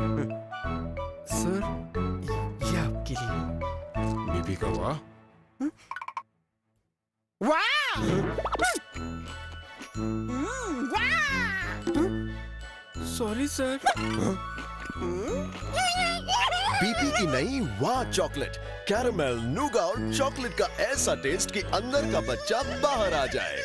Sir ये आपके लिए। बीबी का वाह! वाह! Sorry sir. बीपी की नई वाह चॉकलेट कैरमेल नूगा और चॉकलेट का ऐसा टेस्ट कि अंदर का बच्चा बाहर आ जाए।